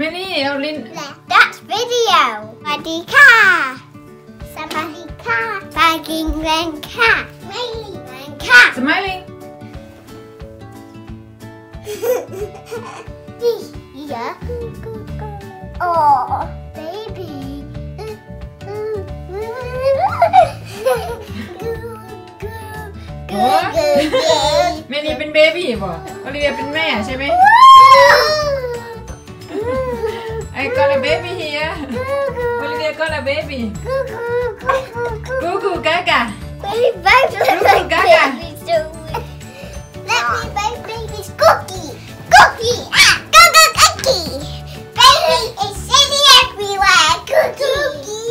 เมลี่เอาลิ้น That's video สวัสดีค่ะสวัสดีค่ะปากิงแรงค่ะไม่ลีแรงค่ะ smiling นี่เยอะโอ้ baby โอ้เมลี่เป็นเบบี้บ่โอลิเวียเป็นแม่ใช่ไหม ไอ้ก็ละเบบี้เฮียโอลิเวียก็ละเบบี้กูกูกากา Baby, baby, let me Gaga. baby do it. Let me baby baby's cookie. Cookie. Ah, Gaga cookie. Baby is sitting everywhere. Cookie.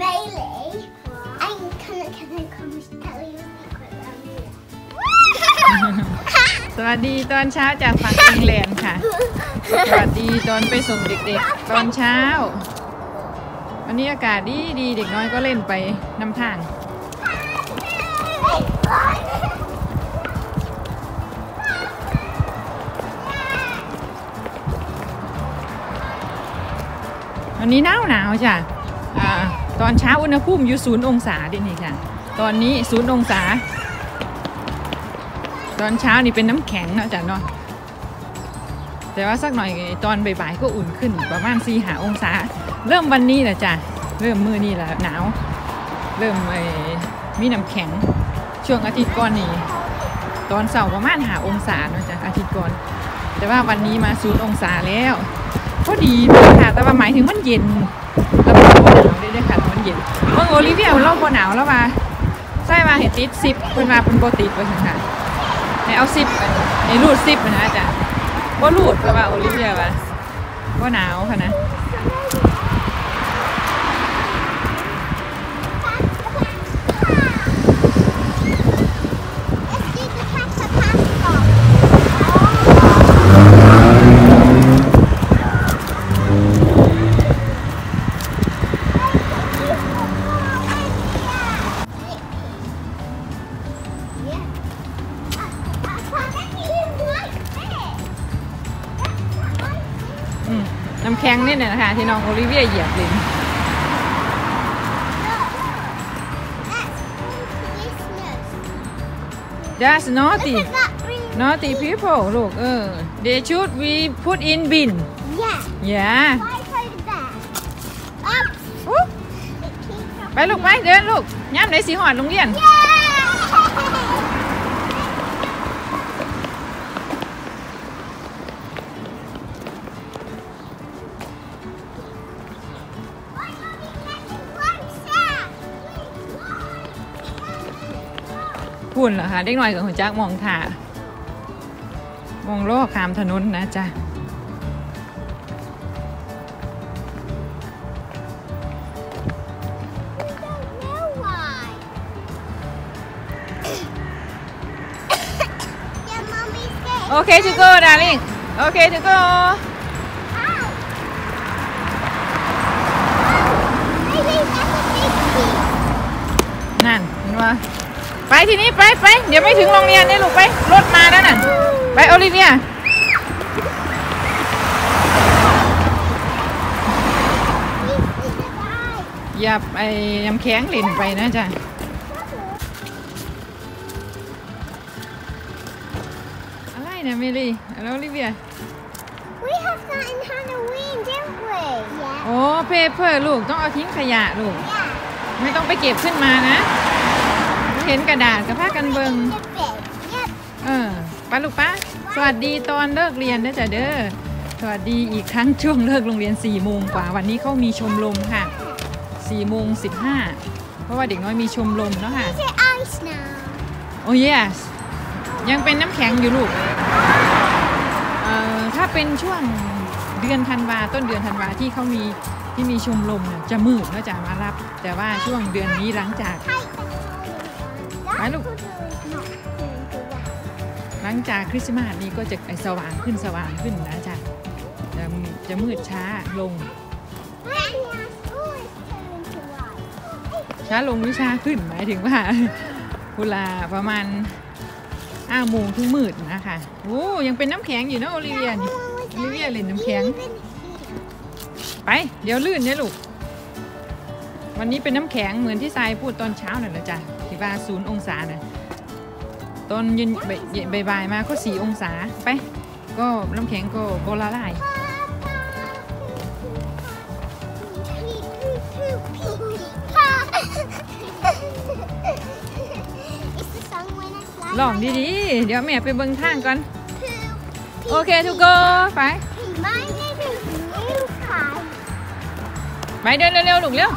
Melee. I'm gonna can I come and tell you a secret around here? สวัสดีตอนเช้าจากฝั่งอังแลนด์ค่ะ สวัสดีตอนไปส่งเด็กๆ ตอนเช้า วันนี้อากาศดีดีเด็กน้อยก็เล่นไปนำทาง วันนี้หนาวหนาวจ้ะอ่าตอนเช้าอุณหภูมิอยู่ศูนย์องศาดินี่ค่ะ ตอนนี้ศูนย์องศา ตอนเช้านี่เป็นน้ำแข็งเนาะจ้ะเนาะ แต่ว่าสักหน่อยตอนบ่ายๆก็อุ่นขึ้นประมาณ4ีหาองศา เริ่มวันนี้แหละจ้ะเริ่มมือนี่แหละหนาว เริ่มไอ้มีน้ำแข็งช่วงอาทิตย์ก่อนนี่ตอนเสาร์ประมาณหาองศาเนาะจ้ะอาทิตย์ก่อน แต่ว่าวันนี้มาศูนย์องศาแล้วก็ดีเลยค่ะแต่ว่าหมายถึงมันเย็นแล้วมันหนาวได้ด้วยค่ะมันเย็นเมื่อโอลิเวียเราบ่หนาวแล้วว่าใช่มาเห็นติดซิปเพิ่นมาเป็นโบติดไปค่ะในเอาซิปในรูดซิปนะจ๊ะ บ่รูดเพราะว่าโอลิเวียป่ะว่าหนาวค่ะนะ แข็งนี่เนี่ยนะคะที่น้องโอลิเวียเหยียบลิ้น That's naughty naughty people ลูกเออ they should we put in bin Yeah. yeah Why put it there? Up. อุ๊ย It keeps up. ไปลูกไปเดินลูกย่ำไหนสีหอดโรงเรียน Yeah. พุ่นเหรอคะเด็กน้อยกับหัวจักมองถามองโลกขามถนนนะจ๊ะโอเคทูโก้ดาริ่งโอเคทูโก้นั่นเห็นไหม ทีนี้ไปไปเดี๋ยวไม่ถึงโรงเรียนนี่ลูกไปรถมาแล้วน่ะ ไปโอลิเวีย Piece is alive. อย่าไปยำแข็งหลินไปนะจ๊ะอะไรนะเมลี่แล้วโอลิเวีย We have that in Halloween, don't we? Yeah. โอ้เพเปอร์ลูกต้องเอาทิ้งขยะลูก Yeah. ไม่ต้องไปเก็บขึ้นมานะ เห็นกระดาษกับผ้ากันเบิง The big. Yep. เออป้าลูกป้าสวัสดีตอนเลิกเรียนนะจ๊ะเด้อสวัสดีอีกครั้งช่วงเลิกโรงเรียน4ี่โมงกว่า วันนี้เขามีชมรมค่ะ4ี่โมงสิเพราะว่าเด็กน้อยมีชมรมเนาะค่ะ Is it ice now? โอ้ yes ยังเป็นน้ำแข็งอยู่ลูกเอ่อถ้าเป็นช่วงเดือนธันวาต้นเดือนธันวาที่เขามีที่มีชมรมเนี่ยจะมืดก็จะมารับ แต่ว่าช่วงเดือนนี้หลังจาก That's look. because it's not doing too well. หลังจากคริสต์มาสนี้ก็จะสว่างขึ้นสว่างขึ้นนะจ๊ะจะจะมืดช้าลง ช้าลงหรือช้าขึ้นหมายถึงว่าเวลาประมาณอ้าโมงถึงมืดนะคะโอ้ยังเป็นน้ำแข็งอยู่นะโอลิเวียนี่โอลิเวียเล่นน้ำแข็ง ไป เดี๋ยวลื่นเนี่ยลูก วันนี้เป็นน้ำแข็งเหมือนที่ทรายพูดตอนเช้าน่ะนะจ๊ะที่ว่าศูนย์องศาน่ะตอนเย็นบ่ายบ่ายๆมาก็สี่องศาไป ก็น้ำแข็งก็ก็ละลาย It's the song when I fly ลองดีๆ เดี๋ยวแม่ไปเบิ่งทางก่อน โอเคทุกคนไป My name is Luca. ไปเดินเร็วๆลูกเร็ว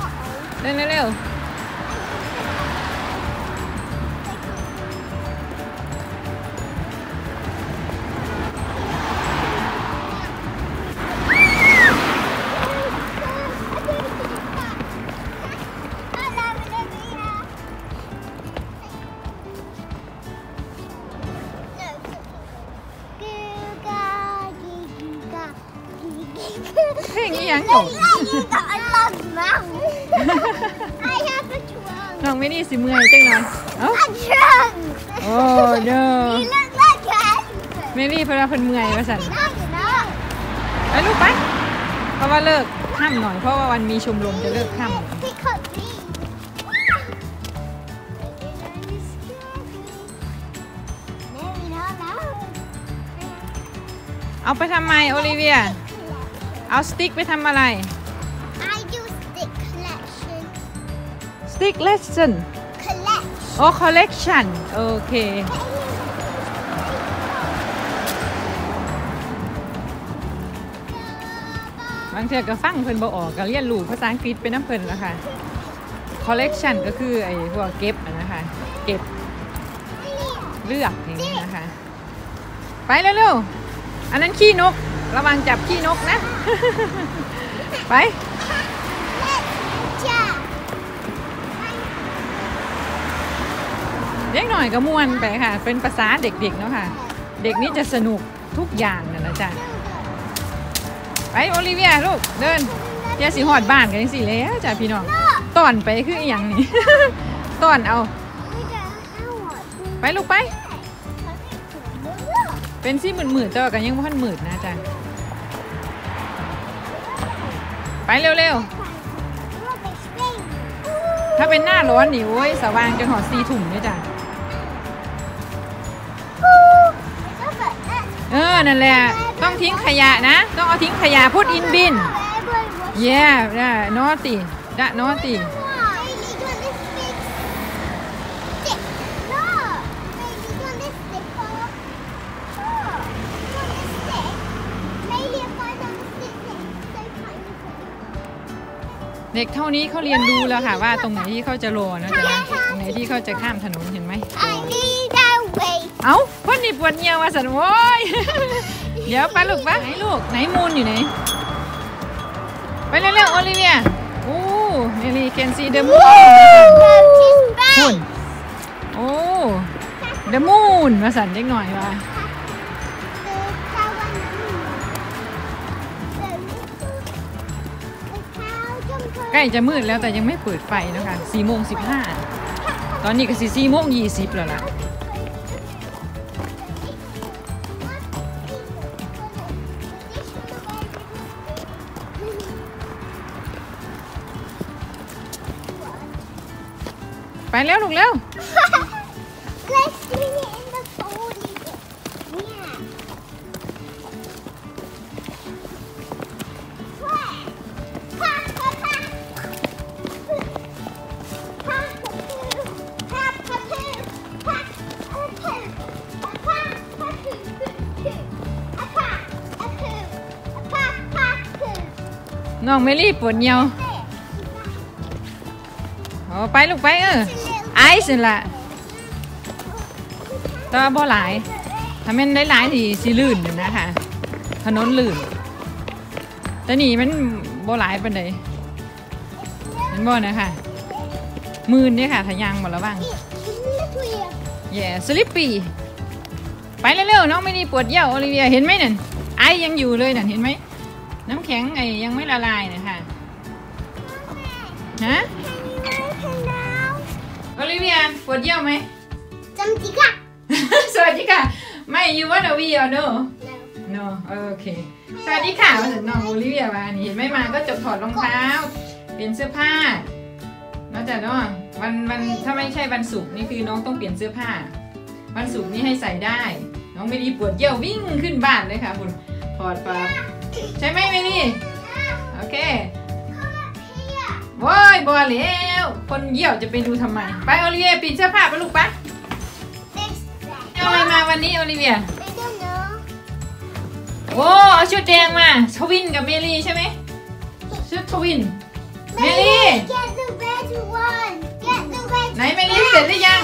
เดิน องไม่นี่สิเมื่อยจังหน่อยเอ้า A trunk. โอ้เด้อ You look like an เมลี่เพนว่าเพิ่นเมื่อยว่าสั่น No, you're not. ไปลูกไปเพราะว่าเลิกค่ำหน่อยเพราะว่าวันมีชมรมจะเลิกค่ Pick up me. Maybe not now. ำเอาไปทำไมโอลิเวีย เอาสติ๊กไปทำอะไร stick lesson Collect. โอ้คอลเลกชันโอเค บางเทื่อก็ฟังเพิ่นบ่ออกก็เรียนรู้ภาษาอังกฤษเป็นน้ำเพิ่นละค่ะ collection ก็คือไอ้พวกเก็บอะนะคะ เก็บ เลือกอย่างนี้นะคะ ไปเร็วๆ อันนั้นขี้นก ระวังจับขี้นกนะ ไป เด็กหน่อยก็ม่วนไปค่ะ เป็นภาษาเด็กๆเนาะค่ะ เด็กนี่จะสนุกทุกอย่างนั่นนะจ๊ะไปโอลิเวียลูกเดินเดี๋ยวสิหอดบ้านกันสิแล้วจ้ะพี่น้องตอนไปคืออีหยังนี่ต้อนเอา ไปลูกไป เป็นซี่หมื่นๆแต่ว่ากันยังไม่ทันหมื่นนะจ๊ะไปเร็วๆถ้าเป็นหน้าร้อนนี่โอ้ยสว่างจนหอดซีถุ่มเลยจ้ะ นั่นแหละ ต้องทิ้งขยะนะ ต้องเอาทิ้งขยะพูดอินบินเย่ได้นอตีดะนอตีเด็กเท่านี้เขาเรียนรู้แล้วค่ะว่าตรงไหนที่เขาจะโรนะจ๊ะตรงไหนที่เขาจะข้ามถนนเห็นไหม I need a way. เอ้าพ่ นนี่ปวดเงียวมาสันโว้ย เดี๋ยวไปลูกไปไหนลูกไหนมูนอยู่ไหน ไปเร็วๆโอลิเวียโอ้เมลี่ can see the moon มูนโอ้ the moon มาสั่นเล็กหน่อยว่าใกล้จะมืดแล้วแต่ยังไม่เปิดไฟนะคะ4โมง15ตอนนี้ก็สี่4โมง20แล้วล่ะ ไปแล้วลูกเร็ว Let's clean it in the folding. Yeah. Pa, pa, pa. Pa, pa, องเมลี่ปวดเงียวโอ้ไปลูกไปเออไอซ์นั่ละแตว่าบ่หลายถ้ามันได้หลายที่สิลื่นอยู่นะคะถนนลื่น แต่นี่มันบ่หลายปานใดเห็นบ่นะคะมื่นเนี่ยค่ะทะยางบ่ระวัง Little ear. แย่สลิปปี้ไปเร็วๆน้องไม่ด้ปวดเยี่ยวโอลิเวียเห็นไหมนั่นไอยังอยู่เลยนั่นเห็นไหมน้ำแข็งไอยังไม่ละลายนะคะฮะ โอลิเวียปวดเยี่ยวไหม Something. สวัสดีค่ะไม่ you wanna we or no No. no โอเคสวัสดีค่ะมาถึงน้องโอลิเวียมานี่เห็นไหมมาก็จบถอดรองเท้า เปลี่ยนเสื้อผ้าเนอกจากน้องวันวันถ้าไม่ใช่วันศุกร์นี่คือน้องต้องเปลี่ยนเสื้อผ้า วันศุกร์นี่ให้ใส่ได้ น้องไม่ดีปวดเยี่ยววิ่งขึ้นบ้านเลยค่ะคุณถอดปั๊บใช่ไหมเมลี่โอเค โว้ยบอแล้วคนเยี่ยวจะไปดูทำไม ไปโอลิเวียปิดเสื้อผ้าไปลูกปะ เอาอะไรมาวันนี้โอลิเวีย Fix that. I don't know. โอ้เอาชุดแดงมา twin กับเมลี่ใช่ไหมชุด twin เมลี่ Get the red one. Get the red ไหนเมลี่เสร็จหรือยัง